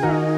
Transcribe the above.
Música